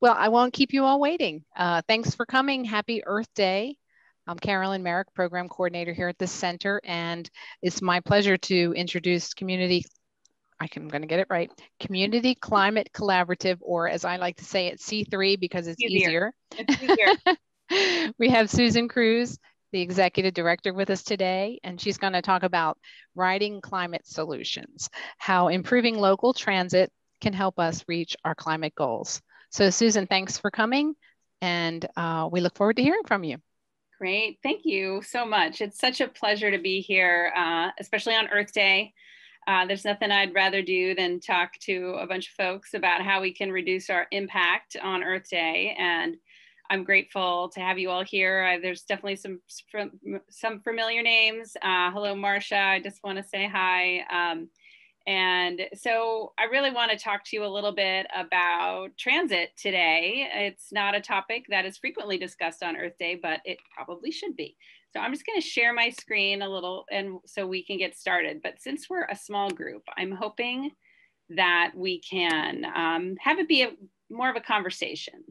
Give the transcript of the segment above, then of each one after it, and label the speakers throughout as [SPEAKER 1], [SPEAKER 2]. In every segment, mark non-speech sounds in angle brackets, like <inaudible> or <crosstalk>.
[SPEAKER 1] Well, I won't keep you all waiting. Uh, thanks for coming. Happy Earth Day. I'm Carolyn Merrick, Program Coordinator here at the center, and it's my pleasure to introduce Community, I'm going to get it right, Community Climate Collaborative, or as I like to say it, C3 because it's easier. easier. It's easier. <laughs> we have Susan Kruse, the Executive Director with us today, and she's going to talk about riding climate solutions, how improving local transit can help us reach our climate goals. So Susan, thanks for coming, and uh, we look forward to hearing from you.
[SPEAKER 2] Great, thank you so much. It's such a pleasure to be here, uh, especially on Earth Day. Uh, there's nothing I'd rather do than talk to a bunch of folks about how we can reduce our impact on Earth Day. And I'm grateful to have you all here. Uh, there's definitely some some familiar names. Uh, hello, Marcia. I just want to say hi. Um, and so I really want to talk to you a little bit about transit today. It's not a topic that is frequently discussed on Earth Day, but it probably should be. So I'm just going to share my screen a little and so we can get started. But since we're a small group, I'm hoping that we can um, have it be a, more of a conversation.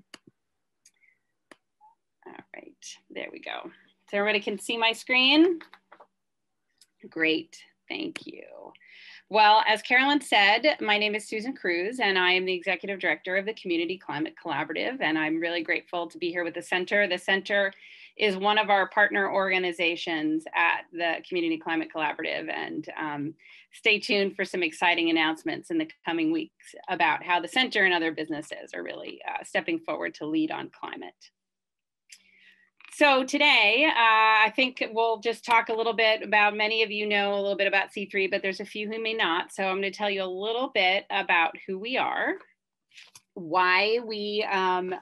[SPEAKER 2] All right, there we go. So everybody can see my screen? Great, thank you. Well, as Carolyn said, my name is Susan Kruse, and I am the Executive Director of the Community Climate Collaborative, and I'm really grateful to be here with the Center. The Center is one of our partner organizations at the Community Climate Collaborative, and um, stay tuned for some exciting announcements in the coming weeks about how the Center and other businesses are really uh, stepping forward to lead on climate. So today, uh, I think we'll just talk a little bit about, many of you know a little bit about C3, but there's a few who may not. So I'm gonna tell you a little bit about who we are, why we um,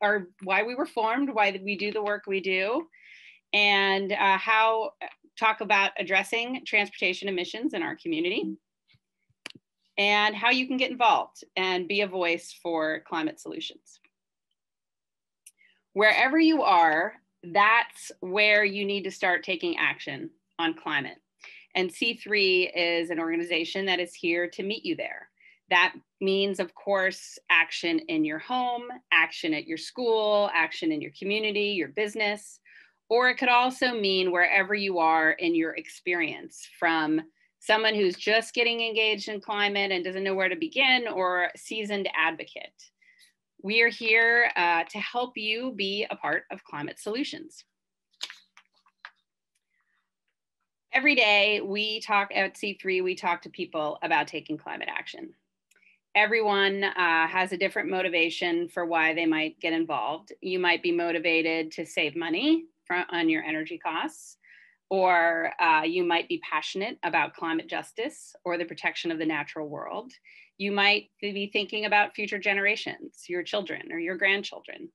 [SPEAKER 2] are, why we were formed, why we do the work we do, and uh, how, talk about addressing transportation emissions in our community, and how you can get involved and be a voice for climate solutions wherever you are, that's where you need to start taking action on climate. And C3 is an organization that is here to meet you there. That means, of course, action in your home, action at your school, action in your community, your business, or it could also mean wherever you are in your experience from someone who's just getting engaged in climate and doesn't know where to begin or seasoned advocate. We are here uh, to help you be a part of climate solutions. Every day we talk at C3, we talk to people about taking climate action. Everyone uh, has a different motivation for why they might get involved. You might be motivated to save money on your energy costs, or uh, you might be passionate about climate justice or the protection of the natural world you might be thinking about future generations, your children or your grandchildren.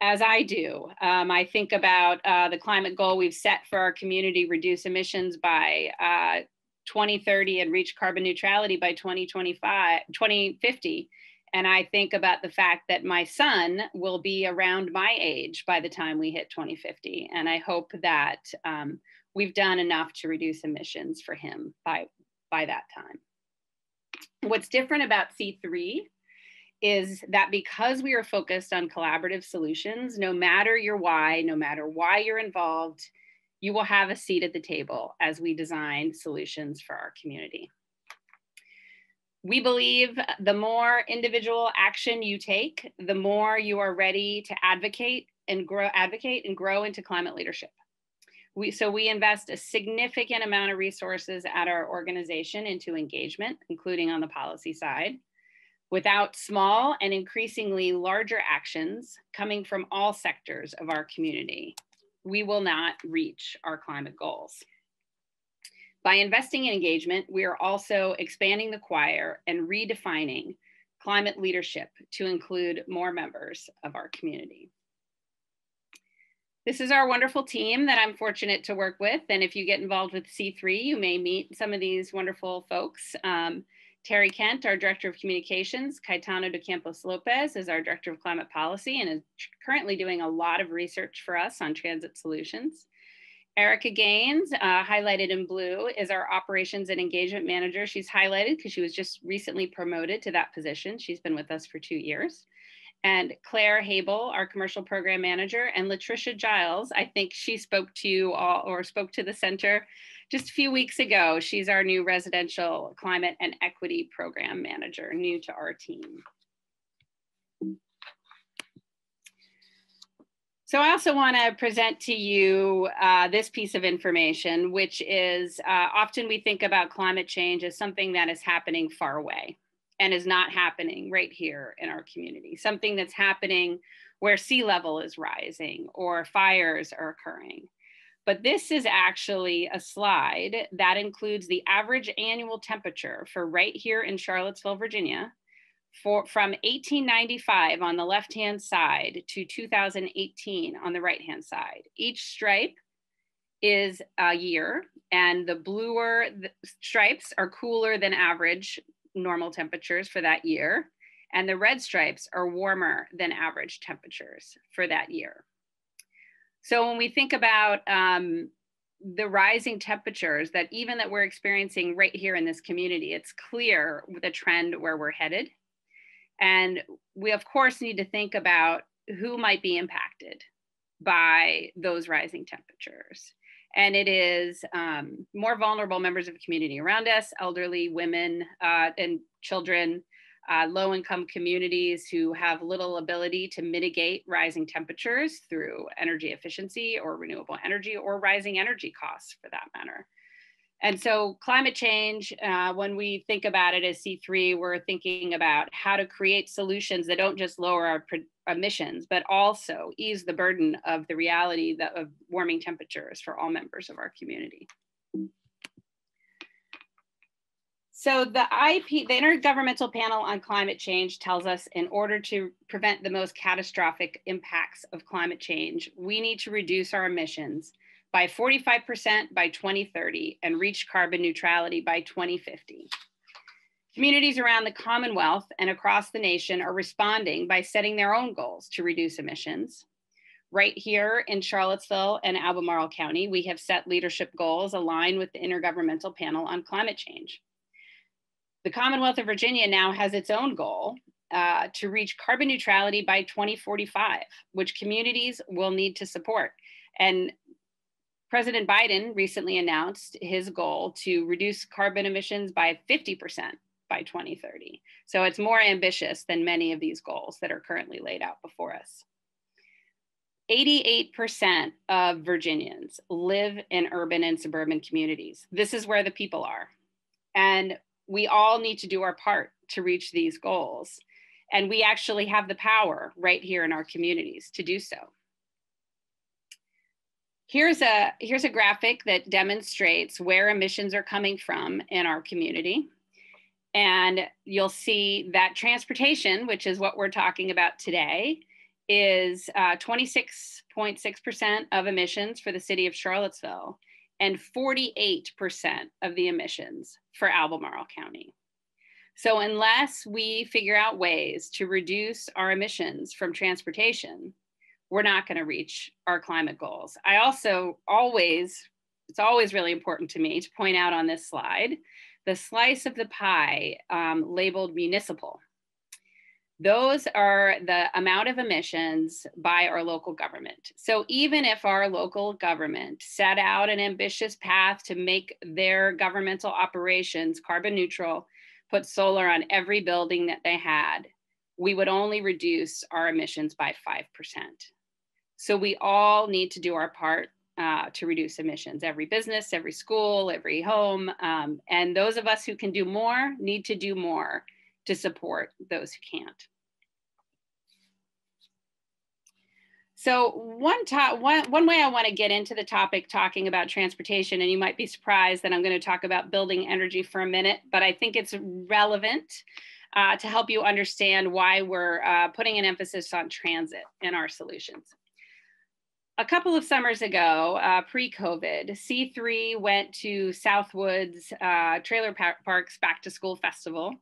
[SPEAKER 2] As I do, um, I think about uh, the climate goal we've set for our community, reduce emissions by uh, 2030 and reach carbon neutrality by 2025, 2050. And I think about the fact that my son will be around my age by the time we hit 2050. And I hope that um, we've done enough to reduce emissions for him by, by that time. What's different about C3 is that because we are focused on collaborative solutions, no matter your why, no matter why you're involved, you will have a seat at the table as we design solutions for our community. We believe the more individual action you take, the more you are ready to advocate and grow, advocate and grow into climate leadership. We, so we invest a significant amount of resources at our organization into engagement, including on the policy side. Without small and increasingly larger actions coming from all sectors of our community, we will not reach our climate goals. By investing in engagement, we are also expanding the choir and redefining climate leadership to include more members of our community. This is our wonderful team that I'm fortunate to work with. And if you get involved with C3, you may meet some of these wonderful folks. Um, Terry Kent, our Director of Communications, Caetano de Campos Lopes is our Director of Climate Policy and is currently doing a lot of research for us on transit solutions. Erica Gaines, uh, highlighted in blue, is our Operations and Engagement Manager. She's highlighted because she was just recently promoted to that position. She's been with us for two years. And Claire Habel, our commercial program manager, and Latricia Giles. I think she spoke to you all or spoke to the center just a few weeks ago. She's our new residential climate and equity program manager, new to our team. So I also want to present to you uh, this piece of information, which is uh, often we think about climate change as something that is happening far away and is not happening right here in our community, something that's happening where sea level is rising or fires are occurring. But this is actually a slide that includes the average annual temperature for right here in Charlottesville, Virginia, for, from 1895 on the left-hand side to 2018 on the right-hand side. Each stripe is a year and the bluer the stripes are cooler than average normal temperatures for that year. And the red stripes are warmer than average temperatures for that year. So when we think about um, the rising temperatures that even that we're experiencing right here in this community, it's clear the trend where we're headed. And we of course need to think about who might be impacted by those rising temperatures and it is um, more vulnerable members of the community around us, elderly, women, uh, and children, uh, low income communities who have little ability to mitigate rising temperatures through energy efficiency or renewable energy or rising energy costs for that matter. And so, climate change, uh, when we think about it as C3, we're thinking about how to create solutions that don't just lower our emissions, but also ease the burden of the reality that, of warming temperatures for all members of our community. So the IP, the Intergovernmental Panel on Climate Change tells us in order to prevent the most catastrophic impacts of climate change, we need to reduce our emissions by 45% by 2030 and reach carbon neutrality by 2050. Communities around the Commonwealth and across the nation are responding by setting their own goals to reduce emissions. Right here in Charlottesville and Albemarle County, we have set leadership goals aligned with the Intergovernmental Panel on Climate Change. The Commonwealth of Virginia now has its own goal uh, to reach carbon neutrality by 2045, which communities will need to support. And President Biden recently announced his goal to reduce carbon emissions by 50% by 2030. So it's more ambitious than many of these goals that are currently laid out before us. 88% of Virginians live in urban and suburban communities. This is where the people are. And we all need to do our part to reach these goals. And we actually have the power right here in our communities to do so. Here's a, here's a graphic that demonstrates where emissions are coming from in our community. And you'll see that transportation, which is what we're talking about today, is 26.6% uh, of emissions for the city of Charlottesville and 48% of the emissions for Albemarle County. So, unless we figure out ways to reduce our emissions from transportation, we're not going to reach our climate goals. I also always, it's always really important to me to point out on this slide the slice of the pie um, labeled municipal. Those are the amount of emissions by our local government. So even if our local government set out an ambitious path to make their governmental operations carbon neutral, put solar on every building that they had, we would only reduce our emissions by 5%. So we all need to do our part uh, to reduce emissions. Every business, every school, every home. Um, and those of us who can do more need to do more to support those who can't. So one, top, one, one way I want to get into the topic talking about transportation, and you might be surprised that I'm going to talk about building energy for a minute, but I think it's relevant uh, to help you understand why we're uh, putting an emphasis on transit in our solutions a couple of summers ago, uh, pre-COVID, C3 went to Southwoods uh, Trailer Parks Back to School Festival,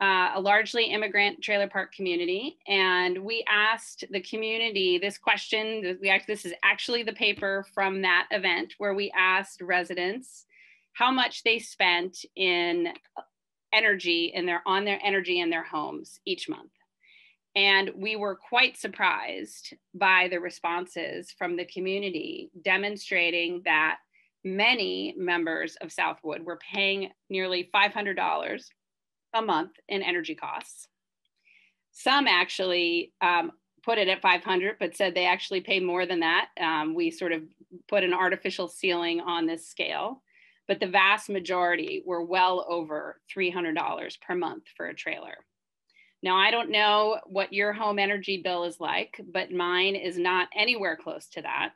[SPEAKER 2] uh, a largely immigrant trailer park community, and we asked the community this question. We act, this is actually the paper from that event where we asked residents how much they spent in energy in their on their energy in their homes each month. And we were quite surprised by the responses from the community demonstrating that many members of Southwood were paying nearly $500 a month in energy costs. Some actually um, put it at 500, but said they actually pay more than that. Um, we sort of put an artificial ceiling on this scale, but the vast majority were well over $300 per month for a trailer. Now, I don't know what your home energy bill is like, but mine is not anywhere close to that.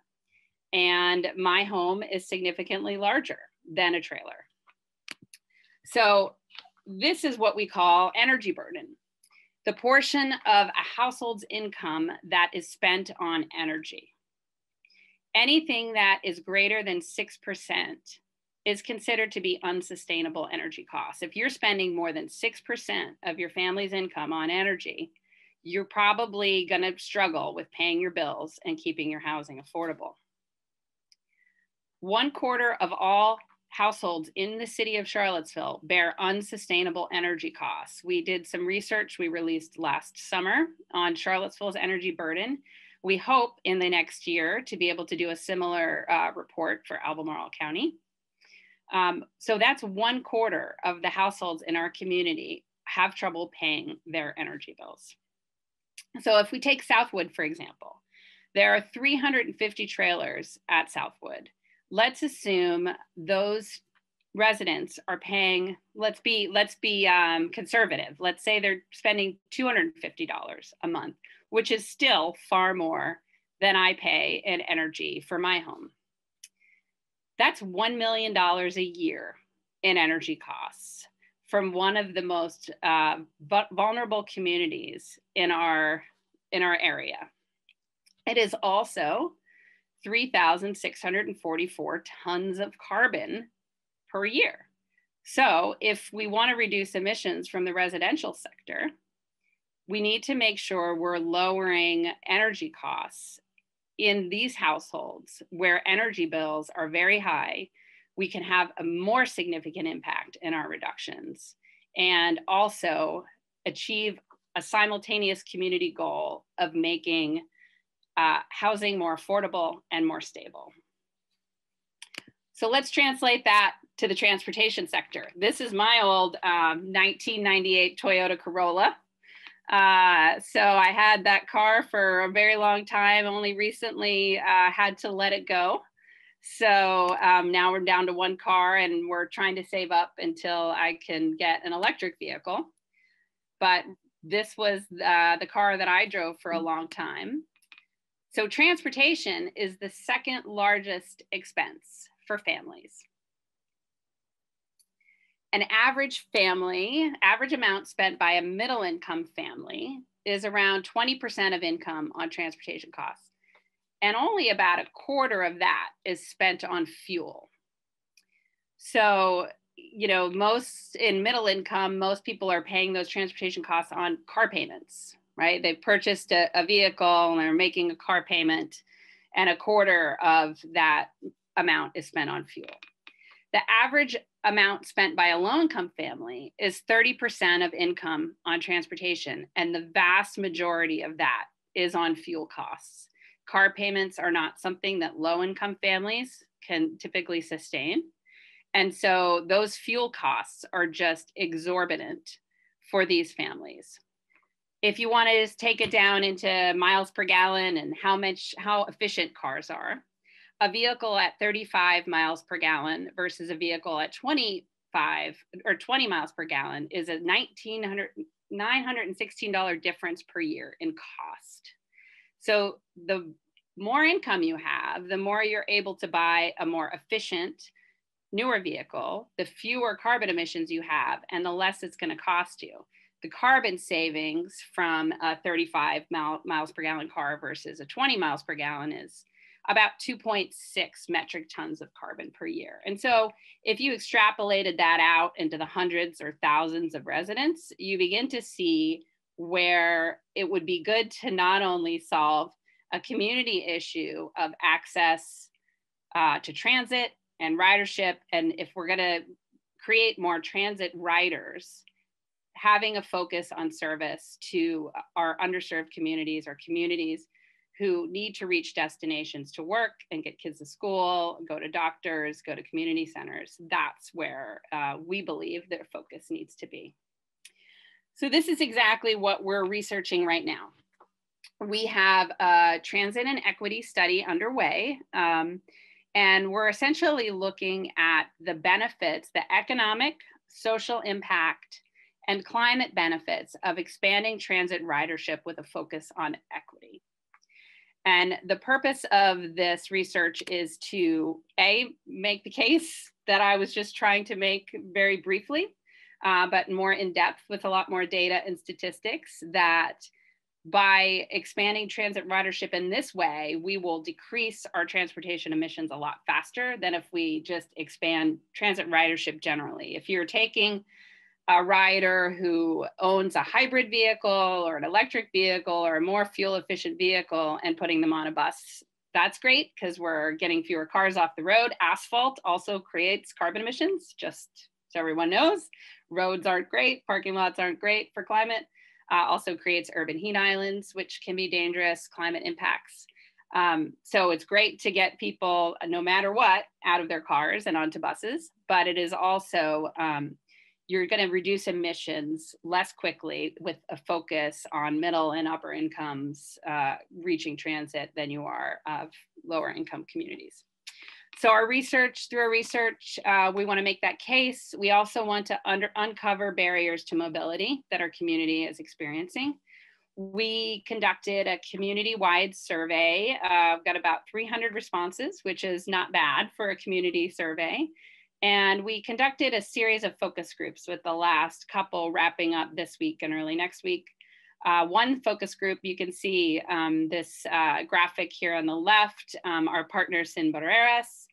[SPEAKER 2] And my home is significantly larger than a trailer. So, this is what we call energy burden the portion of a household's income that is spent on energy. Anything that is greater than 6% is considered to be unsustainable energy costs. If you're spending more than 6% of your family's income on energy, you're probably going to struggle with paying your bills and keeping your housing affordable. One quarter of all households in the city of Charlottesville bear unsustainable energy costs. We did some research we released last summer on Charlottesville's energy burden. We hope in the next year to be able to do a similar uh, report for Albemarle County. Um, so that's one quarter of the households in our community have trouble paying their energy bills. So if we take Southwood, for example, there are 350 trailers at Southwood. Let's assume those residents are paying let's be let's be um, conservative. Let's say they're spending $250 a month which is still far more than i pay in energy for my home that's $1 million a year in energy costs from one of the most uh, vulnerable communities in our in our area it is also 3,644 tons of carbon per year. So, if we want to reduce emissions from the residential sector, we need to make sure we're lowering energy costs in these households where energy bills are very high. We can have a more significant impact in our reductions and also achieve a simultaneous community goal of making uh, housing more affordable and more stable. So let's translate that to the transportation sector. This is my old um, 1998 Toyota Corolla. Uh, so I had that car for a very long time, only recently uh, had to let it go. So um, now we're down to one car and we're trying to save up until I can get an electric vehicle. But this was uh, the car that I drove for a long time. So transportation is the second largest expense for families. An average family, average amount spent by a middle income family is around 20% of income on transportation costs. And only about a quarter of that is spent on fuel. So, you know, most in middle income, most people are paying those transportation costs on car payments, right? They've purchased a, a vehicle and they're making a car payment, and a quarter of that amount is spent on fuel. The average amount spent by a low income family is 30% of income on transportation, and the vast majority of that is on fuel costs. Car payments are not something that low income families can typically sustain. And so those fuel costs are just exorbitant for these families if you want to just take it down into miles per gallon and how much how efficient cars are a vehicle at 35 miles per gallon versus a vehicle at 25 or 20 miles per gallon is a 1900 $916 difference per year in cost. So the more income you have the more you're able to buy a more efficient newer vehicle the fewer carbon emissions you have and the less it's going to cost you. The carbon savings from a 35 mile, miles per gallon car versus a 20 miles per gallon is about 2.6 metric tons of carbon per year. And so if you extrapolated that out into the hundreds or thousands of residents, you begin to see where it would be good to not only solve a community issue of access uh, to transit and ridership, and if we're going to create more transit riders, having a focus on service to our underserved communities, our communities who need to reach destinations to work and get kids to school, go to doctors, go to community centers. That's where uh, we believe their focus needs to be. So this is exactly what we're researching right now. We have a transit and equity study underway. Um, and we're essentially looking at the benefits, the economic, social impact, and climate benefits of expanding transit ridership with a focus on equity. And the purpose of this research is to A, make the case that I was just trying to make very briefly, uh, but more in depth with a lot more data and statistics that by expanding transit ridership in this way, we will decrease our transportation emissions a lot faster than if we just expand transit ridership generally. If you're taking a rider who owns a hybrid vehicle or an electric vehicle or a more fuel efficient vehicle and putting them on a bus. That's great because we're getting fewer cars off the road. Asphalt also creates carbon emissions, just so everyone knows. Roads aren't great, parking lots aren't great for climate. Uh, also creates urban heat islands, which can be dangerous, climate impacts. Um, so it's great to get people, no matter what, out of their cars and onto buses, but it is also um, you're going to reduce emissions less quickly with a focus on middle and upper incomes uh, reaching transit than you are of lower income communities. So our research, through our research, uh, we want to make that case. We also want to under, uncover barriers to mobility that our community is experiencing. We conducted a community-wide survey. Uh, I've got about 300 responses, which is not bad for a community survey. And we conducted a series of focus groups with the last couple wrapping up this week and early next week. Uh, one focus group, you can see um, this uh, graphic here on the left, um, our partner Sin Barreras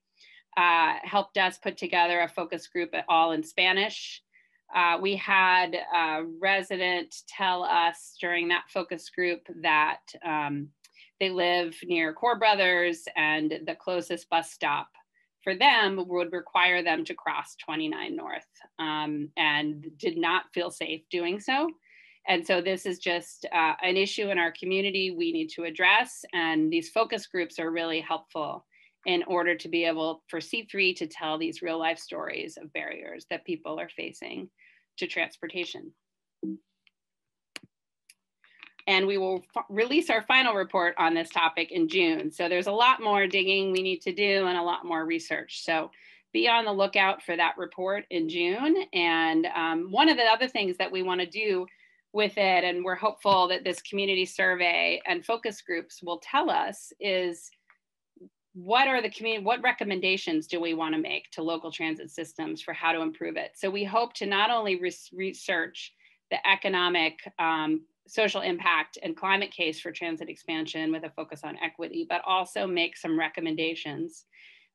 [SPEAKER 2] uh, helped us put together a focus group at all in Spanish. Uh, we had a resident tell us during that focus group that um, they live near Core Brothers and the closest bus stop for them would require them to cross 29 North um, and did not feel safe doing so. And so this is just uh, an issue in our community we need to address. And these focus groups are really helpful in order to be able for C3 to tell these real life stories of barriers that people are facing to transportation and we will release our final report on this topic in June. So there's a lot more digging we need to do and a lot more research. So be on the lookout for that report in June. And um, one of the other things that we want to do with it, and we're hopeful that this community survey and focus groups will tell us, is what are the community, what recommendations do we want to make to local transit systems for how to improve it? So we hope to not only re research the economic um, social impact and climate case for transit expansion with a focus on equity, but also make some recommendations.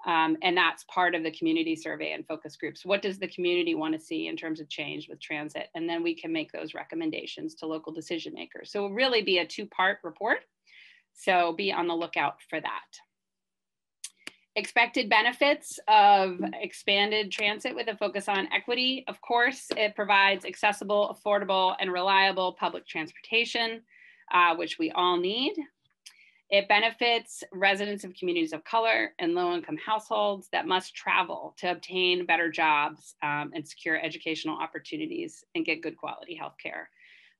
[SPEAKER 2] Um, and that's part of the community survey and focus groups. What does the community want to see in terms of change with transit? And then we can make those recommendations to local decision makers. So it will really be a two part report. So be on the lookout for that. Expected benefits of expanded transit with a focus on equity. Of course, it provides accessible, affordable, and reliable public transportation, uh, which we all need. It benefits residents of communities of color and low income households that must travel to obtain better jobs um, and secure educational opportunities and get good quality health care.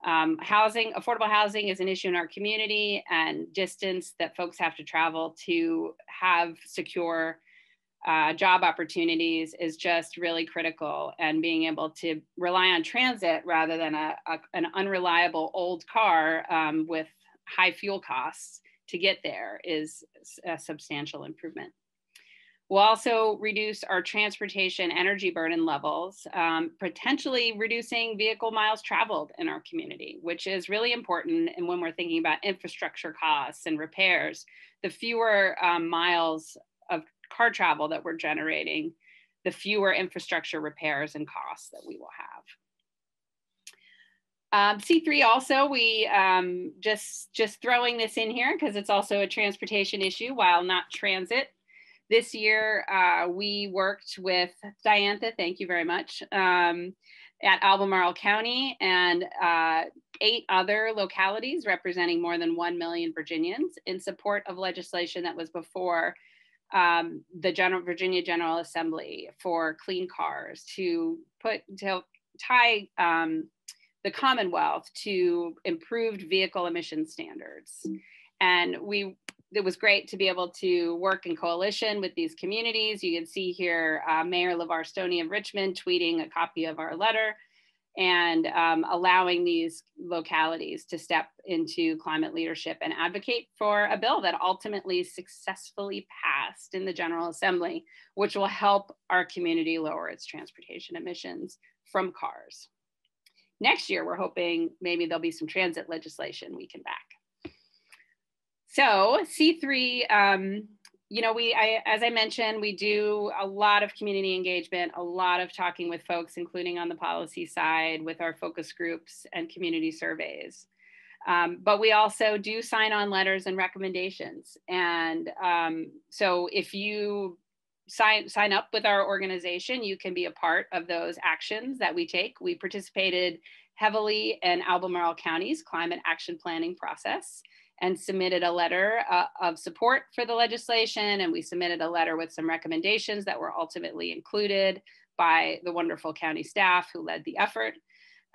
[SPEAKER 2] Um, housing, affordable housing is an issue in our community and distance that folks have to travel to have secure uh, job opportunities is just really critical and being able to rely on transit rather than a, a an unreliable old car um, with high fuel costs to get there is a substantial improvement. We'll also reduce our transportation energy burden levels, um, potentially reducing vehicle miles traveled in our community, which is really important. And when we're thinking about infrastructure costs and repairs, the fewer um, miles of car travel that we're generating, the fewer infrastructure repairs and costs that we will have. Um, C3 also, we um, just, just throwing this in here because it's also a transportation issue while not transit. This year, uh, we worked with Diantha, thank you very much, um, at Albemarle County and uh, eight other localities representing more than 1 million Virginians in support of legislation that was before um, the General Virginia General Assembly for clean cars to put to tie um, the Commonwealth to improved vehicle emission standards. And we it was great to be able to work in coalition with these communities. You can see here uh, Mayor LeVar Stoney of Richmond tweeting a copy of our letter and um, allowing these localities to step into climate leadership and advocate for a bill that ultimately successfully passed in the General Assembly, which will help our community lower its transportation emissions from cars. Next year, we're hoping maybe there'll be some transit legislation we can back. So C3 um, you know, we, I, as I mentioned, we do a lot of community engagement, a lot of talking with folks, including on the policy side with our focus groups and community surveys. Um, but we also do sign on letters and recommendations. And um, so if you sign, sign up with our organization, you can be a part of those actions that we take. We participated heavily in Albemarle County's climate action planning process and submitted a letter uh, of support for the legislation. And we submitted a letter with some recommendations that were ultimately included by the wonderful county staff who led the effort.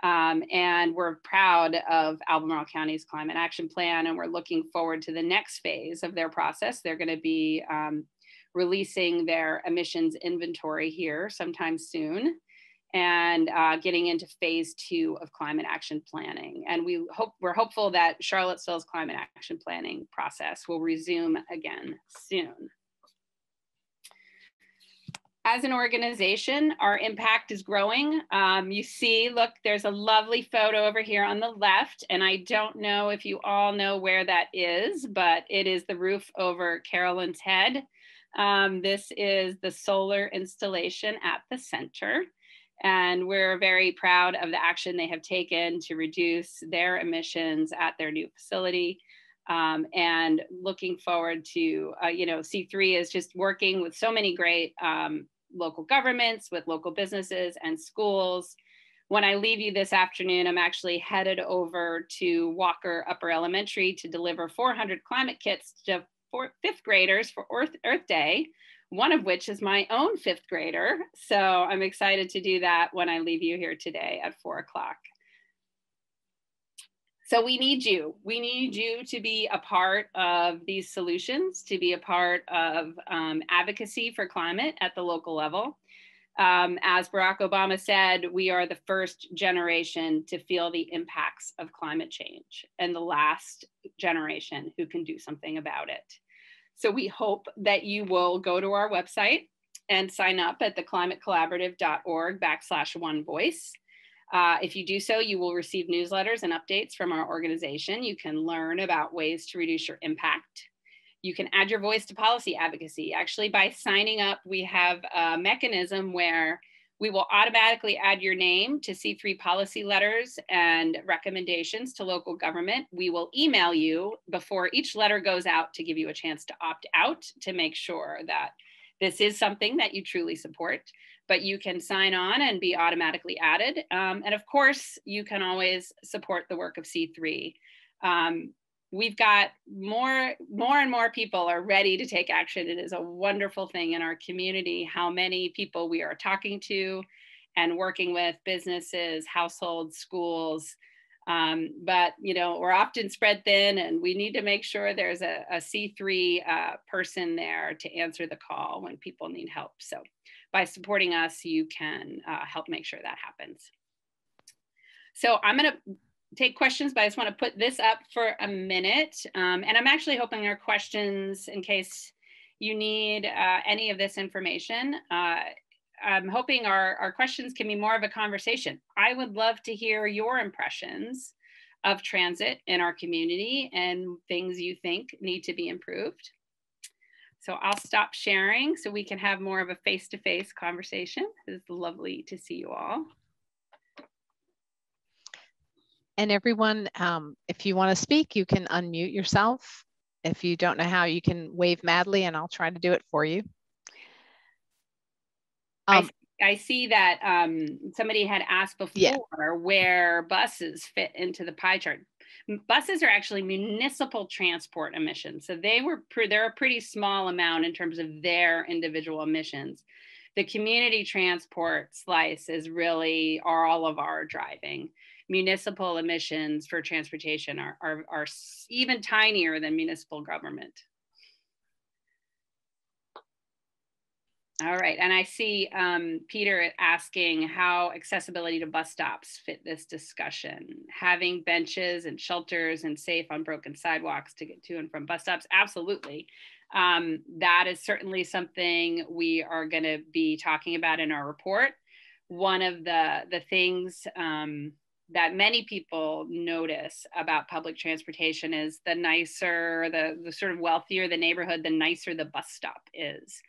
[SPEAKER 2] Um, and we're proud of Albemarle County's climate action plan, and we're looking forward to the next phase of their process. They're going to be um, releasing their emissions inventory here sometime soon and uh, getting into phase two of climate action planning. And we hope we're hopeful that Charlottesville's climate action planning process will resume again soon. As an organization, our impact is growing. Um, you see, look, there's a lovely photo over here on the left, and I don't know if you all know where that is, but it is the roof over Carolyn's head. Um, this is the solar installation at the center. And we're very proud of the action they have taken to reduce their emissions at their new facility. Um, and looking forward to, uh, you know, C3 is just working with so many great um, local governments, with local businesses and schools. When I leave you this afternoon, I'm actually headed over to Walker Upper Elementary to deliver 400 climate kits to fifth graders for Earth, Earth Day one of which is my own fifth grader. So I'm excited to do that when I leave you here today at four o'clock. So we need you. We need you to be a part of these solutions, to be a part of um, advocacy for climate at the local level. Um, as Barack Obama said, we are the first generation to feel the impacts of climate change and the last generation who can do something about it. So we hope that you will go to our website and sign up at theclimatecollaborative.org backslash one voice. Uh, if you do so, you will receive newsletters and updates from our organization. You can learn about ways to reduce your impact. You can add your voice to policy advocacy. Actually, by signing up, we have a mechanism where we will automatically add your name to C3 policy letters and recommendations to local government. We will email you before each letter goes out to give you a chance to opt out to make sure that this is something that you truly support. But you can sign on and be automatically added. Um, and of course, you can always support the work of C3. Um, we've got more more and more people are ready to take action. It is a wonderful thing in our community how many people we are talking to and working with businesses households schools. Um, but you know we're often spread thin and we need to make sure there's a a c3 uh, person there to answer the call when people need help. So by supporting us you can uh, help make sure that happens. So i'm going to take questions, but I just want to put this up for a minute. Um, and I'm actually hoping our questions, in case you need uh, any of this information, uh, I'm hoping our, our questions can be more of a conversation. I would love to hear your impressions of transit in our community and things you think need to be improved. So I'll stop sharing so we can have more of a face-to-face -face conversation. It's lovely to see you all.
[SPEAKER 1] And everyone, um, if you want to speak, you can unmute yourself. If you don't know how, you can wave madly and I'll try to do it for you.
[SPEAKER 2] Um, I see that um, somebody had asked before yeah. where buses fit into the pie chart. Buses are actually municipal transport emissions, so they were pre- they're a pretty small amount in terms of their individual emissions. The community transport slice is really all of our driving. Municipal emissions for transportation are, are, are even tinier than municipal government. All right, and I see um, Peter asking how accessibility to bus stops fit this discussion. Having benches and shelters and safe unbroken sidewalks to get to and from bus stops, absolutely. Um, that is certainly something we are going to be talking about in our report. One of the the things um, that many people notice about public transportation is the nicer, the, the sort of wealthier the neighborhood, the nicer the bus stop is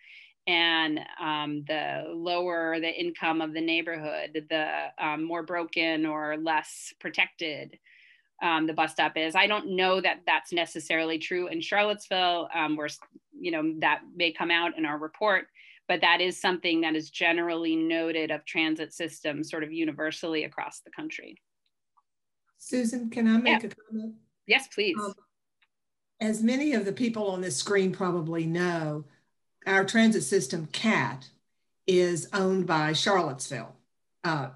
[SPEAKER 2] and um, the lower the income of the neighborhood, the um, more broken or less protected um, the bus stop is. I don't know that that's necessarily true in Charlottesville, um, where you know that may come out in our report, but that is something that is generally noted of transit systems, sort of universally across the country.
[SPEAKER 3] Susan, can I make yeah. a comment?
[SPEAKER 2] Yes, please.
[SPEAKER 3] Um, as many of the people on this screen probably know, our transit system, CAT, is owned by Charlottesville. Uh,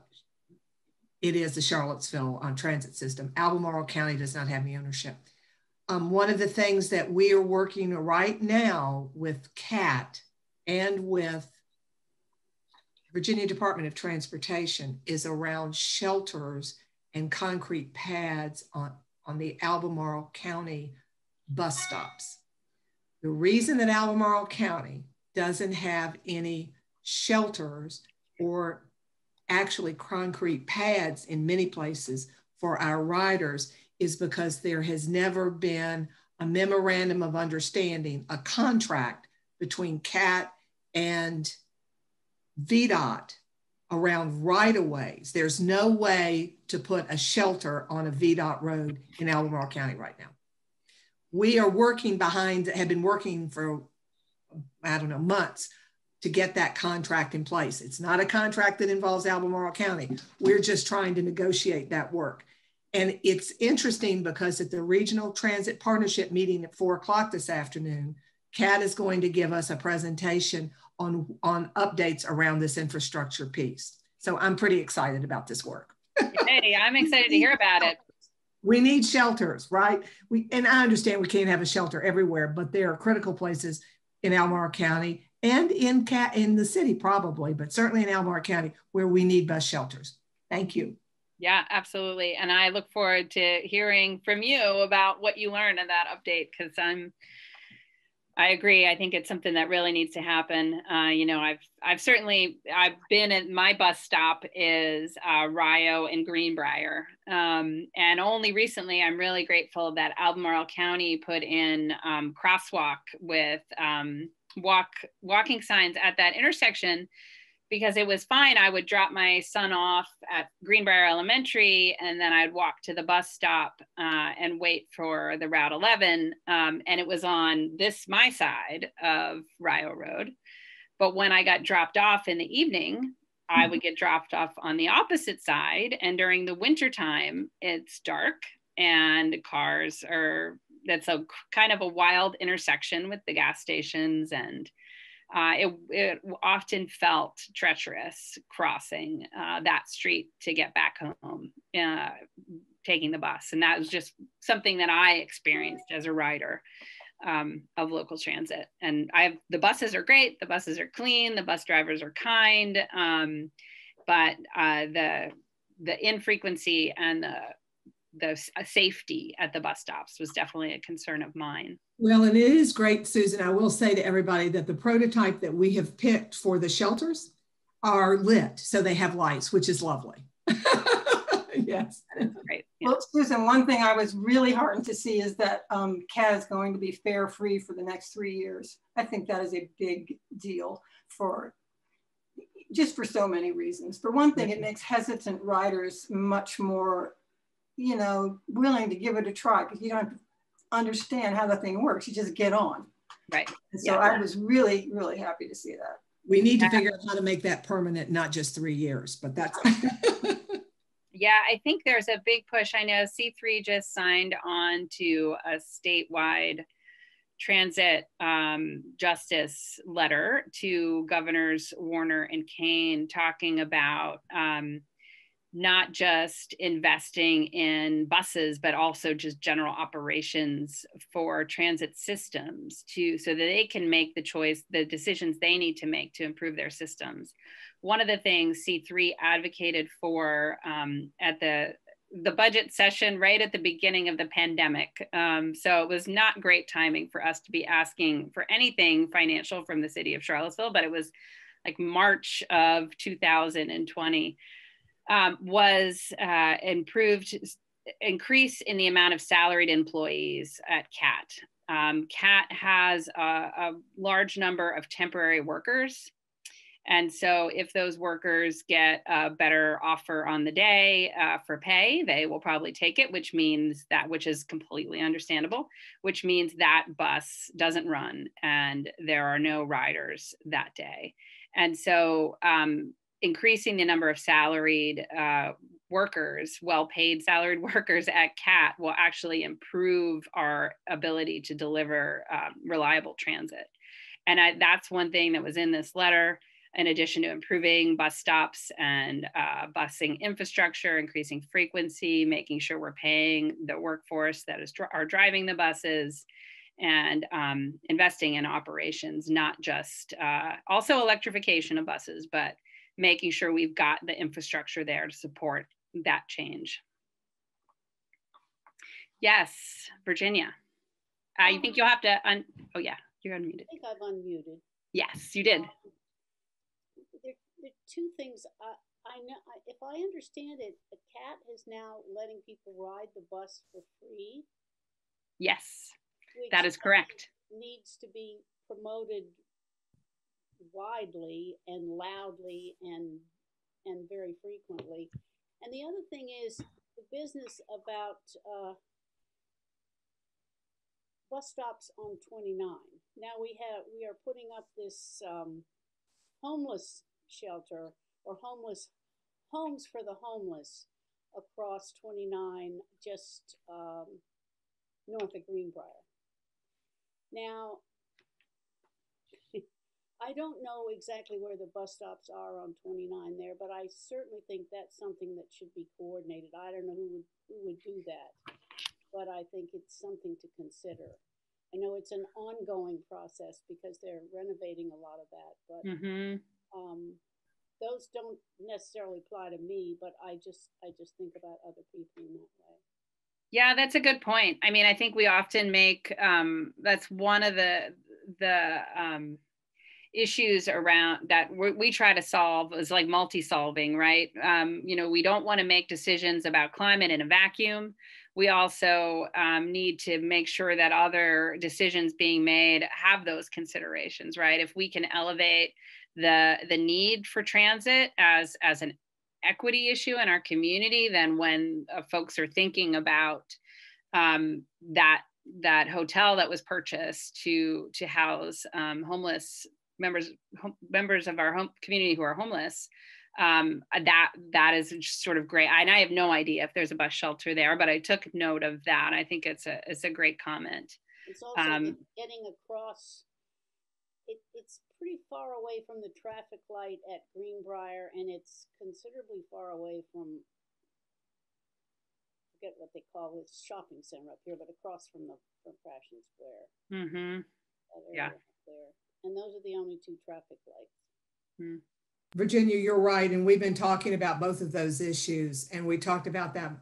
[SPEAKER 3] it is the Charlottesville um, transit system. Albemarle County does not have any ownership. Um, one of the things that we are working right now with CAT and with Virginia Department of Transportation is around shelters and concrete pads on, on the Albemarle County bus stops. The reason that Albemarle County doesn't have any shelters or actually concrete pads in many places for our riders is because there has never been a memorandum of understanding, a contract between CAT and VDOT around right of ways. There's no way to put a shelter on a VDOT road in Albemarle County right now we are working behind, have been working for, I don't know, months to get that contract in place. It's not a contract that involves Albemarle County. We're just trying to negotiate that work. And it's interesting because at the Regional Transit Partnership meeting at four o'clock this afternoon, CAT is going to give us a presentation on, on updates around this infrastructure piece. So I'm pretty excited about this work.
[SPEAKER 2] hey, I'm excited to hear about it
[SPEAKER 3] we need shelters, right? We and I understand we can't have a shelter everywhere, but there are critical places in Albemarle County and in cat in the city probably, but certainly in Albemarle County where we need bus shelters. Thank you.
[SPEAKER 2] Yeah, absolutely. And I look forward to hearing from you about what you learned in that update because I'm I agree. I think it's something that really needs to happen. Uh, you know, I've I've certainly I've been at my bus stop is uh, Rio and Greenbrier, um, and only recently I'm really grateful that Albemarle County put in um, crosswalk with um, walk walking signs at that intersection because it was fine. I would drop my son off at Greenbrier Elementary and then I'd walk to the bus stop uh, and wait for the Route 11. Um, and it was on this, my side of Rio Road. But when I got dropped off in the evening, I would get dropped off on the opposite side. And during the winter time, it's dark and cars are, that's a kind of a wild intersection with the gas stations and uh, it, it, often felt treacherous crossing uh, that street to get back home, uh, taking the bus. And that was just something that I experienced as a rider um, of local transit. And I the buses are great, the buses are clean, the bus drivers are kind, um, but uh, the the infrequency and the the safety at the bus stops was definitely a concern of mine.
[SPEAKER 3] Well, and it is great, Susan. I will say to everybody that the prototype that we have picked for the shelters are lit, so they have lights, which is lovely. <laughs> yes.
[SPEAKER 2] Great.
[SPEAKER 4] Yeah. Well, Susan, one thing I was really heartened to see is that um, CAT is going to be fare free for the next three years. I think that is a big deal for just for so many reasons. For one thing, it makes hesitant riders much more you know, willing to give it a try because you don't understand how the thing works. You just get on.
[SPEAKER 2] Right.
[SPEAKER 4] And so yeah. I was really, really happy to see that.
[SPEAKER 3] we need to figure out how to make that permanent, not just three years, but that's.
[SPEAKER 2] yeah, <laughs> I think there's a big push. I know C3 just signed on to a statewide transit um, justice letter to governors Warner and Kaine talking about um, not just investing in buses but also just general operations for transit systems to so that they can make the choice the decisions they need to make to improve their systems. One of the things c3 advocated for um, at the the budget session right at the beginning of the pandemic um, so it was not great timing for us to be asking for anything financial from the city of charlottesville but it was like march of 2020 um, was uh, improved increase in the amount of salaried employees at CAT. Um, CAT has a, a, large number of temporary workers. And so, if those workers get a better offer on the day uh, for pay, they will probably take it, which means that, which is completely understandable, which means that bus doesn't run and there are no riders that day. And so, um, increasing the number of salaried uh, workers, well paid salaried <laughs> workers at CAT will actually improve our ability to deliver um, reliable transit. And I, that's one thing that was in this letter, in addition to improving bus stops and uh, busing infrastructure, increasing frequency, making sure we're paying the workforce that is are driving the buses, and um, investing in operations, not just uh, also electrification of buses, but making sure we've got the infrastructure there to support that change. Yes, Virginia. I think you'll have to, un oh yeah, you're unmuted.
[SPEAKER 5] I think I've unmuted.
[SPEAKER 2] Yes, you did. Um,
[SPEAKER 5] there, there, are two things. I, I know, if I understand it, the CAT is now letting people ride the bus for free.
[SPEAKER 2] Yes, that is correct.
[SPEAKER 5] Needs to be promoted widely and loudly and and very frequently. And the other thing is the business about uh, bus stops on 29. Now we have we are putting up this um, homeless shelter or homeless homes for the homeless across 29 just um, north of Greenbrier. Now I don't know exactly where the bus stops are on 29 there, but I certainly think that's something that should be coordinated. I don't know who would who would do that, but I think it's something to consider. I know it's an ongoing process because they're renovating a lot of that, but mm-hmm. um, those don't necessarily apply to me. But I just I just think about other people in that way.
[SPEAKER 2] Yeah, that's a good point. I mean, I think we often make um, that's one of the the um, issues around that we try to solve is like multi-solving right? Um, you know we don't want to make decisions about climate in a vacuum. We also um, need to make sure that other decisions being made have those considerations right? If we can elevate the the need for transit as as an equity issue in our community then when uh, folks are thinking about um, that that hotel that was purchased to to house um, homeless members home, members of our home community who are homeless um, that that is sort of great. And i have no idea if there's a bus shelter there but i took note of that. I think it's a it's a great comment.
[SPEAKER 5] It's also um, getting across it, it's pretty far away from the traffic light at greenbrier and it's considerably far away from forget what they call it shopping center up here but across from the from Fashion Square.
[SPEAKER 2] Mm-hmm. yeah.
[SPEAKER 5] there and those are the only two traffic lights. Hmm.
[SPEAKER 3] Virginia, you're right. And we've been talking about both of those issues. And we talked about that.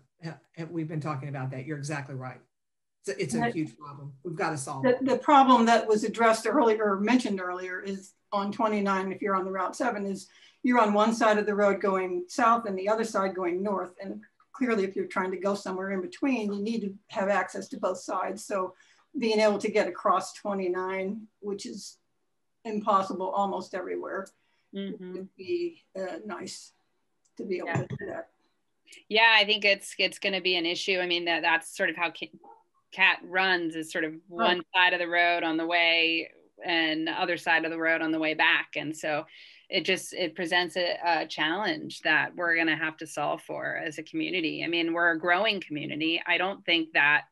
[SPEAKER 3] We've been talking about that. You're exactly right. It's a, it's a huge problem. We've got to solve
[SPEAKER 4] the, it. The problem that was addressed earlier, mentioned earlier, is on 29, if you're on the Route 7, is you're on one side of the road going south and the other side going north. And clearly, if you're trying to go somewhere in between, you need to have access to both sides. So being able to get across 29, which is impossible almost everywhere. Mm-hmm. It would be uh, nice to be able yeah. to do that.
[SPEAKER 2] Yeah, I think it's it's going to be an issue. I mean, that that's sort of how CAT runs is sort of one side of the road on the way and other side of the road on the way back. And so it just it presents a, a challenge that we're going to have to solve for as a community. I mean, we're a growing community. I don't think that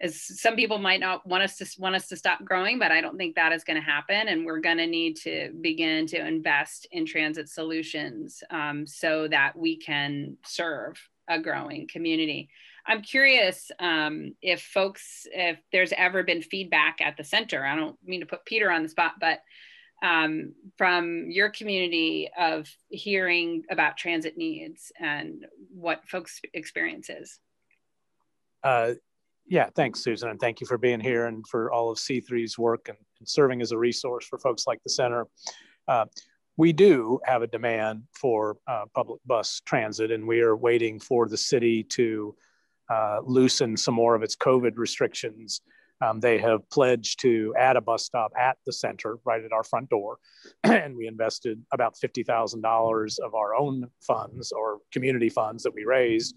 [SPEAKER 2] as some people might not want us to want us to stop growing, but I don't think that is going to happen. And we're going to need to begin to invest in transit solutions um, so that we can serve a growing community. I'm curious um, if folks, if there's ever been feedback at the center. I don't mean to put Peter on the spot, but um, from your community of hearing about transit needs and what folks' experiences.
[SPEAKER 6] Uh, yeah, thanks, Susan, and thank you for being here and for all of C3's work and, and serving as a resource for folks like the center. Uh, we do have a demand for uh, public bus transit, and we are waiting for the city to uh, loosen some more of its COVID restrictions. Um, they have pledged to add a bus stop at the center right at our front door. <clears throat> and we invested about $50,000 of our own funds or community funds that we raised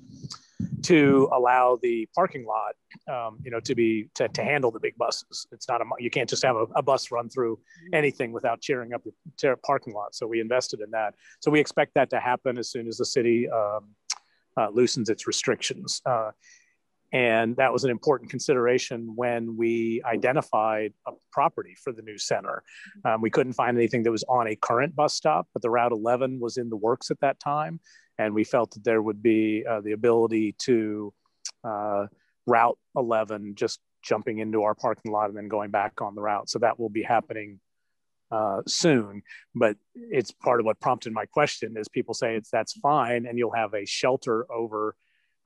[SPEAKER 6] to allow the parking lot, um, you know, to be to, to handle the big buses. It's not a you can't just have a, a bus run through anything without cheering up the parking lot. So we invested in that. So we expect that to happen as soon as the city um, uh, loosens its restrictions. Uh, and that was an important consideration when we identified a property for the new center. Um, we couldn't find anything that was on a current bus stop, but the Route 11 was in the works at that time. And we felt that there would be uh, the ability to uh, Route 11 just jumping into our parking lot and then going back on the route. So that will be happening uh, soon. But it's part of what prompted my question is people say it's that's fine and you'll have a shelter over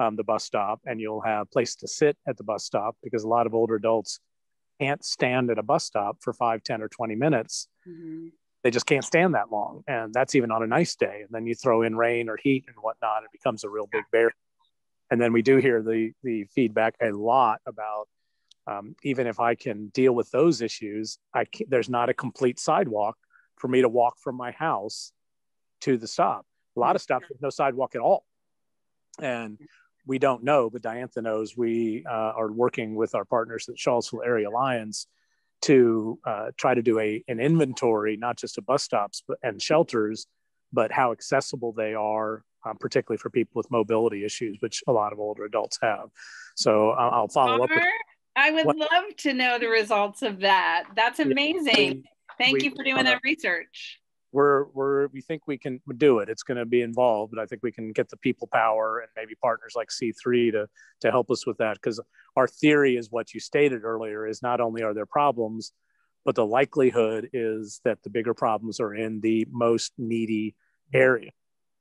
[SPEAKER 6] um, the bus stop and you'll have place to sit at the bus stop because a lot of older adults can't stand at a bus stop for five, 10 or 20 minutes. Mm-hmm. They just can't stand that long. And that's even on a nice day. And then you throw in rain or heat and whatnot, it becomes a real big bear And then we do hear the, the feedback a lot about um, even if I can deal with those issues, I can, there's not a complete sidewalk for me to walk from my house to the stop. A lot of stops with no sidewalk at all. And we don't know, but Diantha knows we uh, are working with our partners at Charlottesville Area Alliance to uh, try to do a, an inventory, not just of bus stops but, and shelters, but how accessible they are, um, particularly for people with mobility issues, which a lot of older adults have. So uh, I'll follow up. With,
[SPEAKER 2] I would what, love to know the results of that. That's amazing. Thank we, you for doing that research
[SPEAKER 6] we're we're we think we can do it. It's going to be involved, but I think we can get the people power and maybe partners like C3 to to help us with that because our theory is what you stated earlier is not only are there problems, but the likelihood is that the bigger problems are in the most needy area.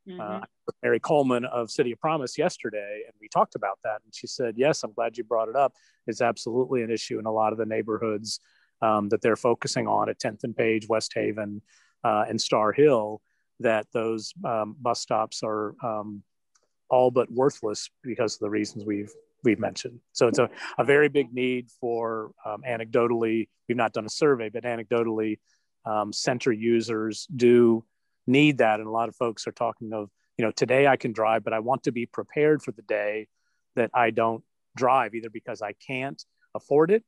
[SPEAKER 6] Mm-hmm. Uh, Mary Coleman of City of Promise yesterday, and we talked about that, and she said, "Yes, I'm glad you brought it up. It's absolutely an issue in a lot of the neighborhoods." Um, that they're focusing on at 10th and Page, West Haven, uh, and Starr Hill that those um, bus stops are um, all but worthless because of the reasons we've we've mentioned. So it's a, a very big need for um, anecdotally, we've not done a survey, but anecdotally, um, center users do need that. And a lot of folks are talking of, you know, today I can drive, but I want to be prepared for the day that I don't drive, either because I can't afford it,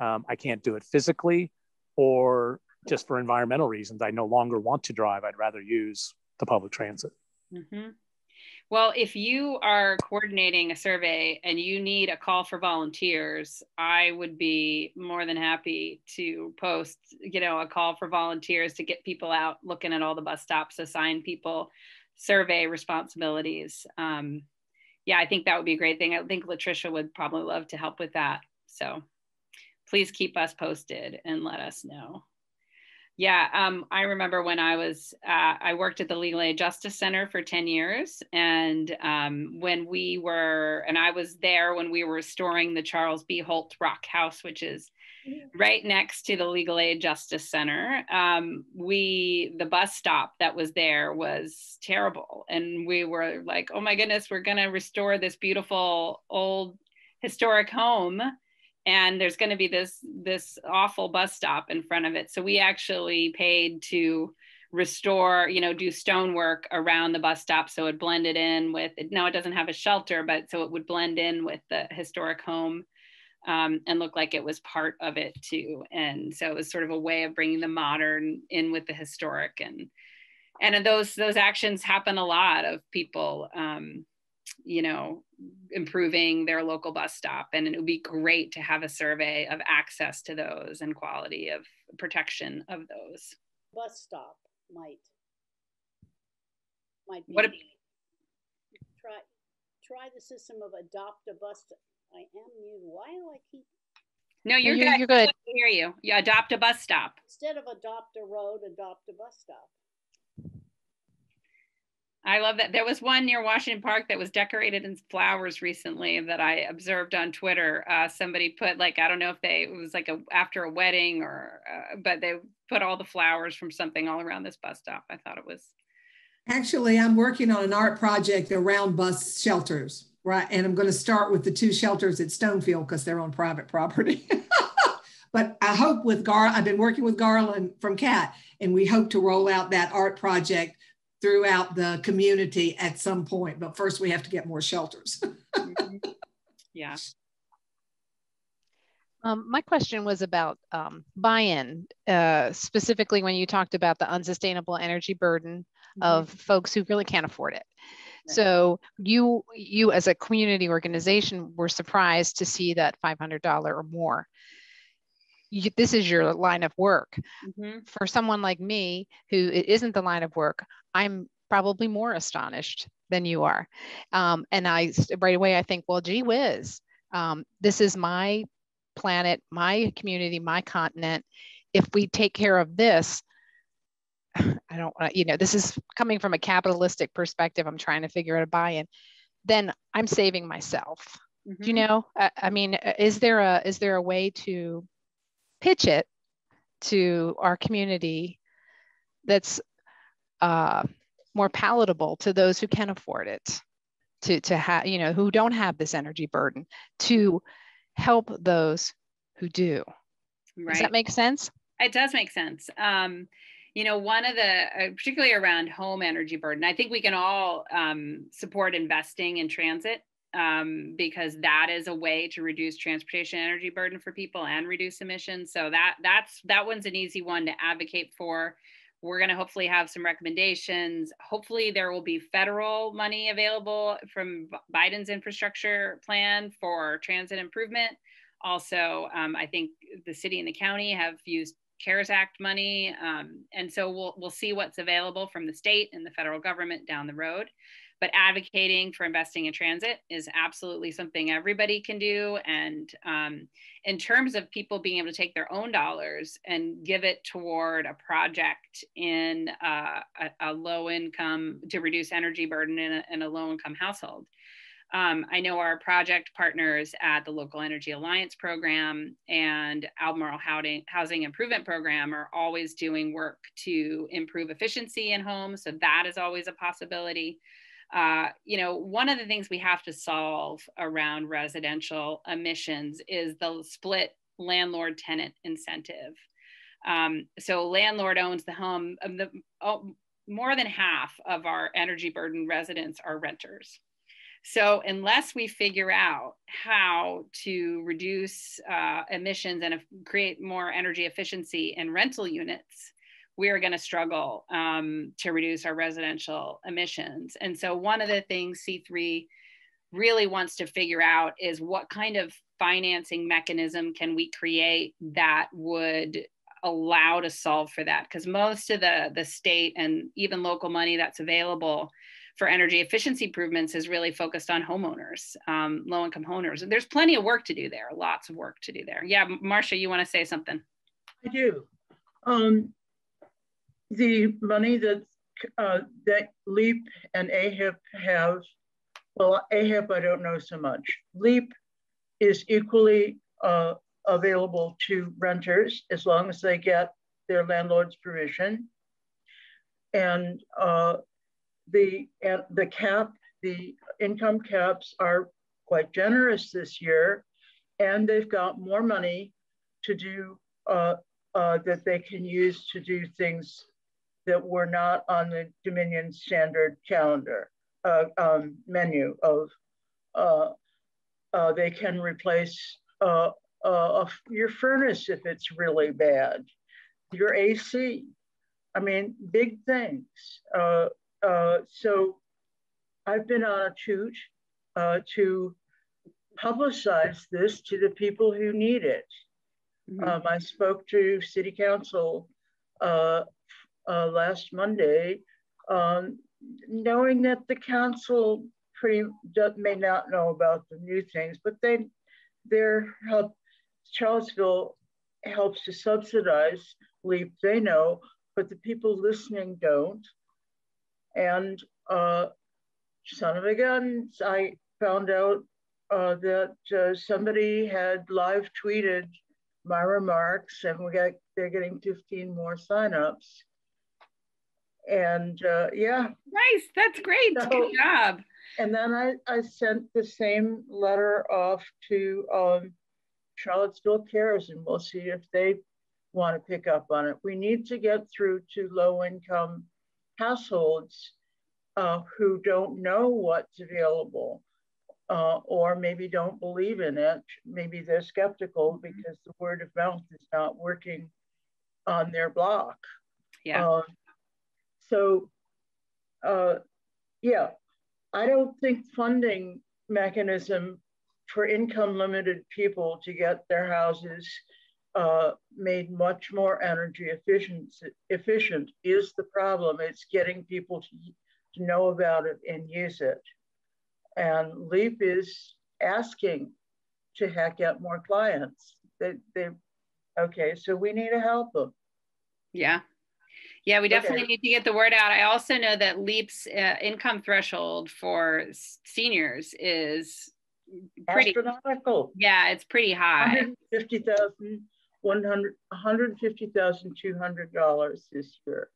[SPEAKER 6] um, I can't do it physically, or just for environmental reasons, I no longer want to drive. I'd rather use the public transit. Mm-hmm.
[SPEAKER 2] Well, if you are coordinating a survey and you need a call for volunteers, I would be more than happy to post, you know, a call for volunteers to get people out looking at all the bus stops, assign people survey responsibilities. Um, yeah, I think that would be a great thing. I think Latricia would probably love to help with that. So please keep us posted and let us know. Yeah, um, I remember when I was, uh, I worked at the Legal Aid Justice Center for 10 years. And um, when we were, and I was there when we were restoring the Charles B. Holt Rock House, which is right next to the Legal Aid Justice Center. Um, we, the bus stop that was there was terrible. And we were like, oh my goodness, we're going to restore this beautiful old historic home and there's going to be this this awful bus stop in front of it so we actually paid to restore you know do stonework around the bus stop so it blended in with it now it doesn't have a shelter but so it would blend in with the historic home um, and look like it was part of it too. And so it was sort of a way of bringing the modern in with the historic and and those those actions happen a lot of people um, you know improving their local bus stop. And it would be great to have a survey of access to those and quality of protection of those.
[SPEAKER 5] Bus stop might might be
[SPEAKER 2] what a,
[SPEAKER 5] try try the system of adopt a bus Stop. i am muted why do i keep
[SPEAKER 2] no you're,
[SPEAKER 1] you're
[SPEAKER 2] good.
[SPEAKER 1] you're good.
[SPEAKER 2] I hear you. You adopt a bus stop.
[SPEAKER 5] Instead of adopt a road adopt a bus stop
[SPEAKER 2] I love that. There was one near Washington Park that was decorated in flowers recently that I observed on Twitter. Uh, somebody put like I don't know if they it was like a after a wedding or uh, but they put all the flowers from something all around this bus stop. I thought it was.
[SPEAKER 3] Actually, I'm working on an art project around bus shelters, right? And I'm going to start with the two shelters at Stonefield because they're on private property. <laughs> but I hope with Gar, I've been working with Garland from CAT, and we hope to roll out that art project throughout the community at some point. But first, we have to get more shelters. <laughs>
[SPEAKER 2] mm-hmm. Yeah.
[SPEAKER 1] Um, my question was about um, buy-in, uh, specifically when you talked about the unsustainable energy burden mm-hmm. of folks who really can't afford it. So you, you as a community organization, were surprised to see that $500 or more. You, this is your line of work. Mm-hmm. For someone like me, who it isn't the line of work, I'm probably more astonished than you are. Um, and I right away I think, well, gee whiz, um, this is my planet, my community, my continent. If we take care of this, <sighs> I don't want you know, this is coming from a capitalistic perspective. I'm trying to figure out a buy-in. Then I'm saving myself. Mm-hmm. You know? I, I mean, is there a is there a way to pitch it to our community that's uh, more palatable to those who can afford it, to, to have, you know, who don't have this energy burden, to help those who do. Right. Does that make sense?
[SPEAKER 2] It does make sense. Um, you know, one of the, uh, particularly around home energy burden, I think we can all um, support investing in transit um, because that is a way to reduce transportation energy burden for people and reduce emissions. So that that's that one's an easy one to advocate for. We're going to hopefully have some recommendations. Hopefully, there will be federal money available from Biden's infrastructure plan for transit improvement. Also, um, I think the city and the county have used CARES Act money, um, and so we'll we'll see what's available from the state and the federal government down the road but advocating for investing in transit is absolutely something everybody can do. And um, in terms of people being able to take their own dollars and give it toward a project in uh, a, a, low income to reduce energy burden in a, in a low income household. Um, I know our project partners at the Local Energy Alliance program and Albemarle Housing, Housing Improvement Program are always doing work to improve efficiency in homes. So that is always a possibility uh, you know, one of the things we have to solve around residential emissions is the split landlord tenant incentive. Um, so landlord owns the home. Um, the, oh, more than half of our energy burden residents are renters. So unless we figure out how to reduce uh, emissions and create more energy efficiency in rental units, we are going to struggle um, to reduce our residential emissions. And so, one of the things C3 really wants to figure out is what kind of financing mechanism can we create that would allow to solve for that? Because most of the the state and even local money that's available for energy efficiency improvements is really focused on homeowners um, low income homeowners. And there's plenty of work to do there lots of work to do there. Yeah marcia you want to say something?
[SPEAKER 7] I do. Um, the money that uh, that LEAP and AHIP have, well, AHIP I don't know so much. LEAP is equally uh, available to renters as long as they get their landlord's permission. And uh, the, and the cap, the income caps are quite generous this year, and they've got more money to do uh, uh, that they can use to do things that were not on the Dominion standard calendar uh, um, menu of uh, uh, they can replace uh, uh, your furnace if it's really bad, your AC. I mean, big things. Uh, uh, so I've been on a toot uh, to publicize this to the people who need it. Mm-hmm. Um, I spoke to City Council uh, last Monday, um, knowing that the council pretty may not know about the new things, but they their help Charlottesville helps to subsidize LEAP. They know, but the people listening don't. And uh, son of a gun, I found out uh, that uh, somebody had live tweeted my remarks, and we got they're getting 15 more signups. And uh, yeah,
[SPEAKER 2] nice. That's great. So, Good job.
[SPEAKER 7] And then I, I sent the same letter off to um, Charlottesville Cares, and we'll see if they want to pick up on it. We need to get through to low income households uh, who don't know what's available uh, or maybe don't believe in it. Maybe they're skeptical mm-hmm. because the word of mouth is not working on their block.
[SPEAKER 2] Yeah. Uh,
[SPEAKER 7] so, uh, yeah, I don't think funding mechanism for income limited people to get their houses uh, made much more energy efficient, efficient is the problem. It's getting people to, to know about it and use it. And Leap is asking to heck get more clients. They, they, okay, so we need to help them.
[SPEAKER 2] Yeah. Yeah, we definitely okay. need to get the word out. I also know that Leap's uh, income threshold for seniors is pretty
[SPEAKER 7] astronomical.
[SPEAKER 2] Yeah, it's pretty high.
[SPEAKER 7] 150,000 100 $150,200 this year.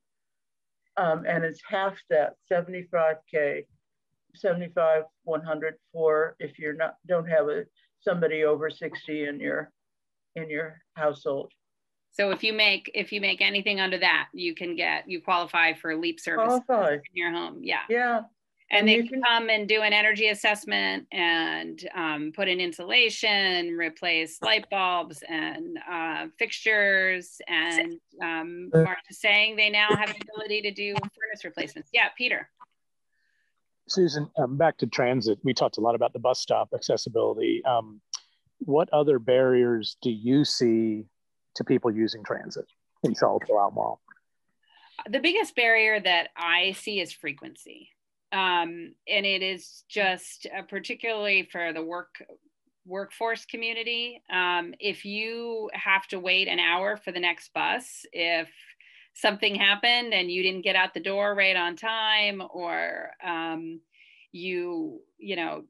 [SPEAKER 7] Um, and it's half that 75k 75 100 for if you're not don't have a somebody over 60 in your in your household
[SPEAKER 2] so if you make if you make anything under that you can get you qualify for leap service
[SPEAKER 7] qualify.
[SPEAKER 2] in your home yeah
[SPEAKER 7] yeah
[SPEAKER 2] and, and they can come and do an energy assessment and um, put in insulation, replace light bulbs and uh, fixtures. And um, Mark is saying they now have the ability to do furnace replacements. Yeah, Peter.
[SPEAKER 6] Susan, um, back to transit. We talked a lot about the bus stop accessibility. Um, what other barriers do you see to people using transit in Charlottesville Albemarle?
[SPEAKER 2] The biggest barrier that I see is frequency. Um, and it is just uh, particularly for the work workforce community. Um, if you have to wait an hour for the next bus, if something happened and you didn't get out the door right on time or um, you you know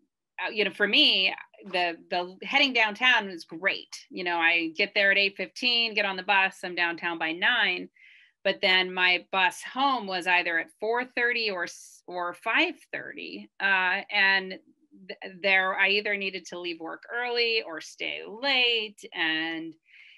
[SPEAKER 2] uh, you know for me the the heading downtown is great. You know i get there at 8.15 get on the bus i'm downtown by 9 but then my bus home was either at 4.30 or or 5.30 uh, and th- there i either needed to leave work early or stay late. And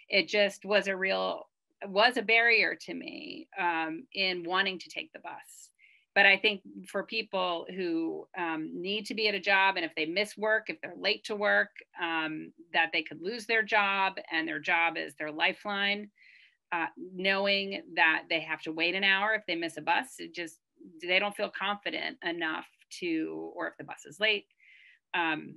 [SPEAKER 2] it just was a real was a barrier to me um, in wanting to take the bus. But I think for people who um, need to be at a job and if they miss work, if they're late to work, um, that they could lose their job and their job is their lifeline. Uh, knowing that they have to wait an hour if they miss a bus, it just they don't feel confident enough to, or if the bus is late, um,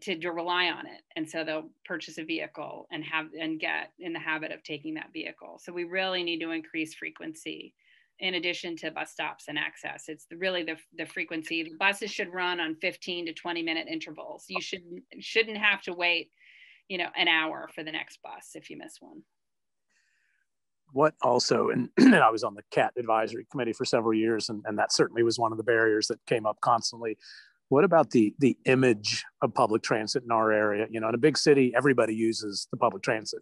[SPEAKER 2] to, to rely on it and so they'll purchase a vehicle and have and get in the habit of taking that vehicle so we really need to increase frequency in addition to bus stops and access. It's really the, the frequency. The buses should run on 15 to 20 minute intervals. You should shouldn't have to wait you know an hour for the next bus if you miss one.
[SPEAKER 6] What also and, <clears throat> and i was on the cat advisory committee for several years and, and that certainly was one of the barriers that came up constantly. What about the the image of public transit in our area? You know, in a big city, everybody uses the public transit.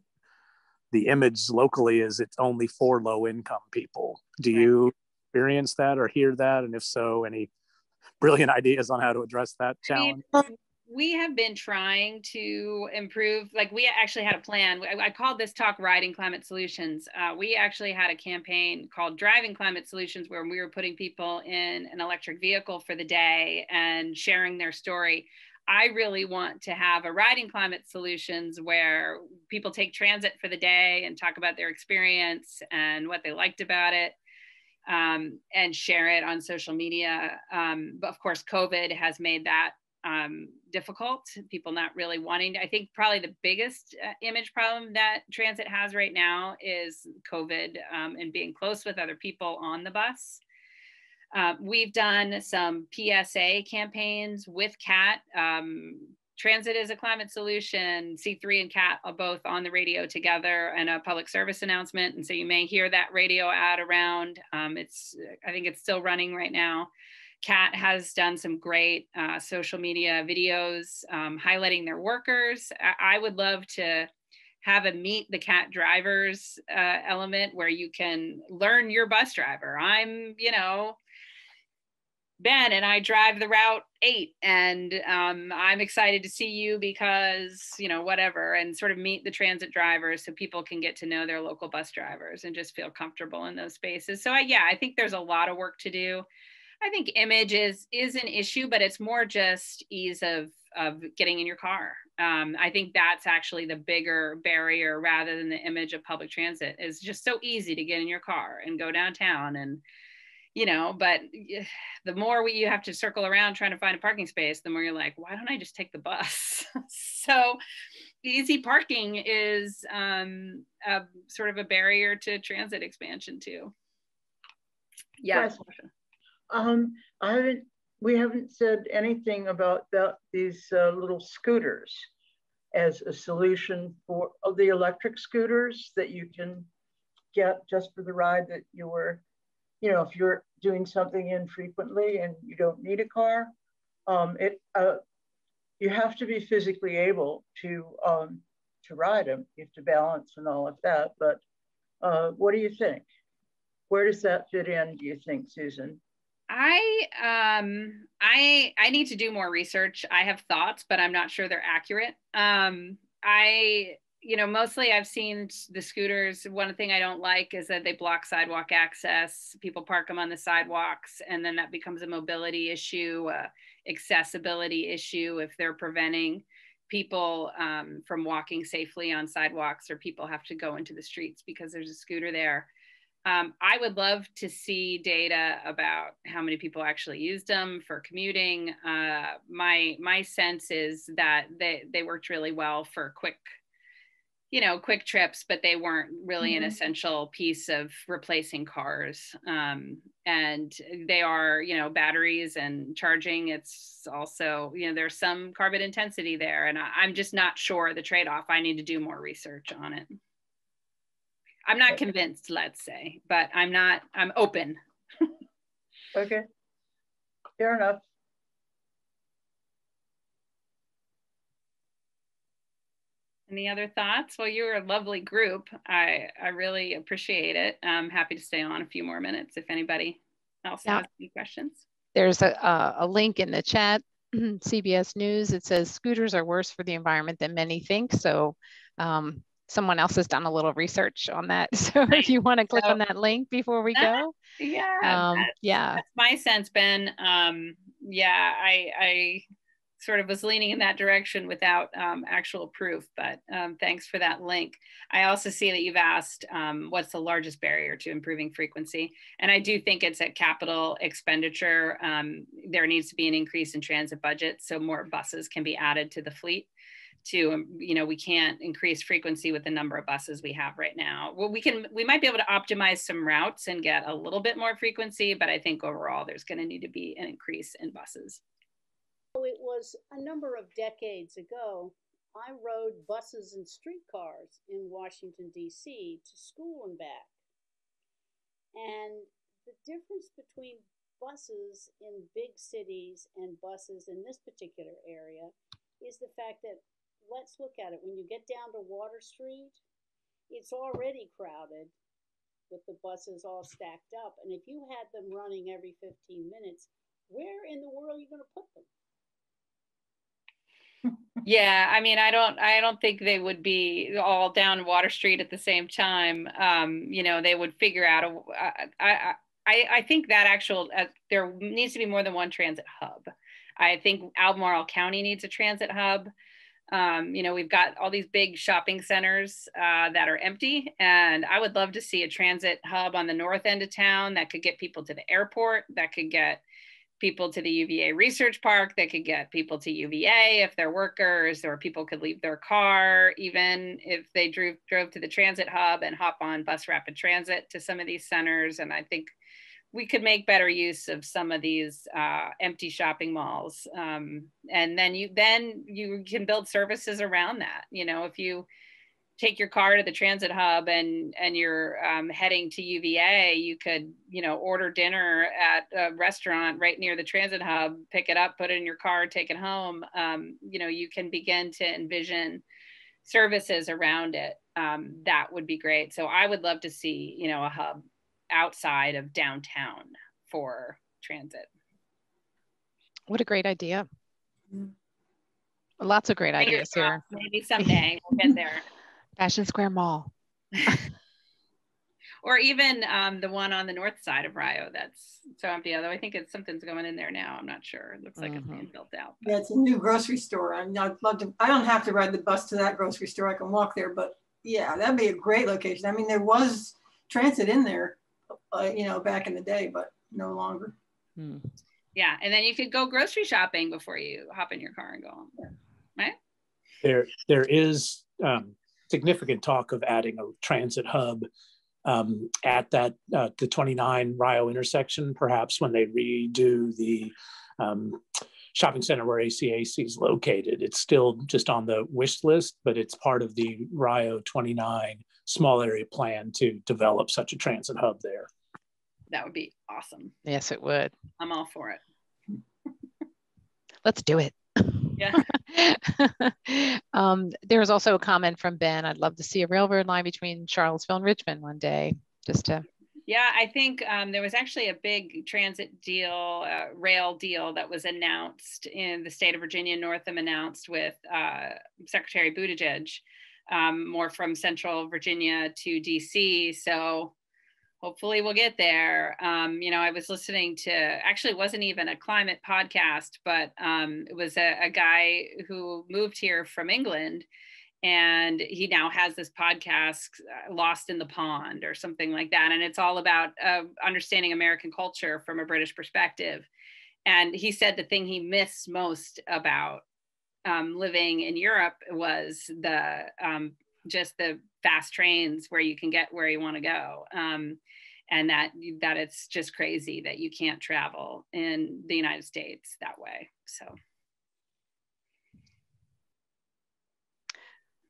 [SPEAKER 6] The image locally is it's only for low income people. Do you experience that or hear that? And if so, any brilliant <laughs> ideas on how to address that challenge? I mean,
[SPEAKER 2] we have been trying to improve like we actually had a plan i, I called this talk riding climate solutions uh, we actually had a campaign called driving climate solutions where we were putting people in an electric vehicle for the day and sharing their story I really want to have a riding climate solutions where people take transit for the day and talk about their experience and what they liked about it um, and share it on social media. Um, but of course, COVID has made that um, difficult. People not really wanting. To, I think probably the biggest uh, image problem that transit has right now is COVID um, and being close with other people on the bus. Uh, we've done some PSA campaigns with CAT. Um, Transit is a climate solution. C3 and CAT are both on the radio together and a public service announcement. And so you may hear that radio ad around. Um, it's, I think it's still running right now. CAT has done some great uh, social media videos um, highlighting their workers. I, I, would love to have a meet the CAT drivers uh, element where you can learn your bus driver. I'm, you know, Ben and I drive the route eight, and um, I'm excited to see you because, you know, whatever, and sort of meet the transit drivers so people can get to know their local bus drivers and just feel comfortable in those spaces. So, I, yeah, I think there's a lot of work to do. I think image is is an issue, but it's more just ease of of getting in your car. Um, I think that's actually the bigger barrier rather than the image of public transit. Is just so easy to get in your car and go downtown and you know, but <sighs> the more we, you have to circle around trying to find a parking space, the more you're like, why don't I just take the bus? <laughs> so easy parking is um, a, sort of a barrier to transit expansion too. Yeah.
[SPEAKER 7] Um, I haven't, we haven't said anything about that, these uh, little scooters as a solution for the electric scooters that you can get just for the ride that you were you know, if you're doing something infrequently and you don't need a car, um, it uh, you have to be physically able to um, to ride them. You have to balance and all of that. But uh, what do you think? Where does that fit in? Do you think, Susan?
[SPEAKER 2] I um I I need to do more research. I have thoughts, but I'm not sure they're accurate. Um, I you know, mostly I've seen the scooters. One thing I don't like is that they block sidewalk access. People park them on the sidewalks, and then that becomes a mobility issue, accessibility issue if they're preventing people um, from walking safely on sidewalks or people have to go into the streets because there's a scooter there. Um, I would love to see data about how many people actually used them for commuting. Uh, my my sense is that they they worked really well for quick you know quick trips but they weren't really mm-hmm. an essential piece of replacing cars um, and they are you know batteries and charging it's also you know there's some carbon intensity there and I, i'm just not sure the trade-off i need to do more research on it. I'm not convinced let's say but i'm not i'm open. <laughs>
[SPEAKER 7] Okay. Fair enough
[SPEAKER 2] Any other thoughts? Well, you're a lovely group. I, I really appreciate it. I'm happy to stay on a few more minutes if anybody else yeah. has any questions.
[SPEAKER 1] There's a, a link in the chat, <clears throat> CBS News. It says scooters are worse for the environment than many think. So um, someone else has done a little research on that. <laughs> So if you want to click so, on that link before we go. <laughs>
[SPEAKER 2] yeah. Um, that's,
[SPEAKER 1] yeah.
[SPEAKER 2] That's my sense, Ben. Um, yeah, I, I sort of was leaning in that direction without um, actual proof, but um, thanks for that link. I also see that you've asked um, what's the largest barrier to improving frequency. And I do think it's a capital expenditure. Um, there needs to be an increase in transit budget so more buses can be added to the fleet to um, you know we can't increase frequency with the number of buses we have right now well we can we might be able to optimize some routes and get a little bit more frequency but i think overall there's going to need to be an increase in buses
[SPEAKER 5] it was a number of decades ago. I rode buses and streetcars in Washington, D.C. to school and back. And the difference between buses in big cities and buses in this particular area is the fact that, let's look at it, when you get down to Water Street, it's already crowded with the buses all stacked up. And if you had them running every 15 minutes, where in the world are you going to put them?
[SPEAKER 2] Yeah i mean i don't i don't think they would be all down water street at the same time um you know they would figure out a i i i, think that actual uh, there needs to be more than one transit hub I think Albemarle County needs a transit hub. Um, you know, we've got all these big shopping centers uh, that are empty, and I would love to see a transit hub on the north end of town that could get people to the airport, that could get people to the UVA Research Park, that could get people to UVA if they're workers, or people could leave their car, even if they drove, drove to the transit hub and hop on bus rapid transit to some of these centers. And I think we could make better use of some of these uh, empty shopping malls um, and then you then you can build services around that you know if you take your car to the transit hub and and you're um, heading to uva you could you know order dinner at a restaurant right near the transit hub pick it up put it in your car take it home um, you know you can begin to envision services around it um, that would be great so i would love to see you know a hub outside of downtown for transit.
[SPEAKER 1] What a great idea. Lots of great ideas here.
[SPEAKER 2] Maybe someday we'll get there. <laughs>
[SPEAKER 1] Fashion Square Mall. <laughs>
[SPEAKER 2] or even um, the one on the north side of Rio that's so empty. Although I think it's something's going in there now. I'm not sure. It looks like mm-hmm. it's being built out.
[SPEAKER 4] But. Yeah, it's a new grocery store. I mean, I'd love to. I don't have to ride the bus to that grocery store. I can walk there. But yeah, that'd be a great location. I mean, there was transit in there uh, you know, back in the day, but no longer. Hmm.
[SPEAKER 2] Yeah, and then you could go grocery shopping before you hop in your car and go home, right?
[SPEAKER 6] There, there is um, significant talk of adding a transit hub um, at that uh, the 29 Rio intersection, perhaps when they redo the um, shopping center where ACAC is located. It's still just on the wish list, but it's part of the Rio 29 small area plan to develop such a transit hub there.
[SPEAKER 2] That would be awesome.
[SPEAKER 1] Yes, it would.
[SPEAKER 2] I'm all for it.
[SPEAKER 1] Let's do it.
[SPEAKER 2] Yeah. <laughs>
[SPEAKER 1] um, there was also a comment from Ben. I'd love to see a railroad line between Charlottesville and Richmond one day, just to.
[SPEAKER 2] Yeah, I think um, there was actually a big transit deal, uh, rail deal that was announced in the state of Virginia. Northam announced with uh, Secretary Buttigieg um, more from Central Virginia to DC. So hopefully we'll get there. Um, you know, I was listening to actually, it wasn't even a climate podcast, but um, it was a, a guy who moved here from England and he now has this podcast uh, lost in the pond or something like that and it's all about uh, understanding american culture from a british perspective and he said the thing he missed most about um, living in Europe was the um, just the fast trains where you can get where you want to go. Um, and that that it's just crazy that you can't travel in the United States that way. So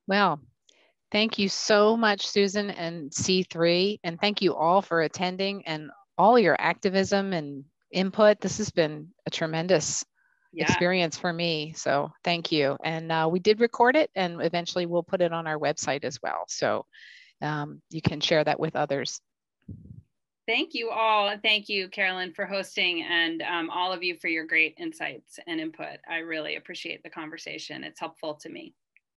[SPEAKER 1] well, thank you so much, Susan and C3, and thank you all for attending and all your activism and input. This has been a tremendous yeah. experience for me. So thank you. And uh, we did record it and eventually we'll put it on our website as well. So um, you can share that with others.
[SPEAKER 2] Thank you all. Thank you, Carolyn, for hosting and um, all of you for your great insights and input. I really appreciate the conversation. It's helpful to me.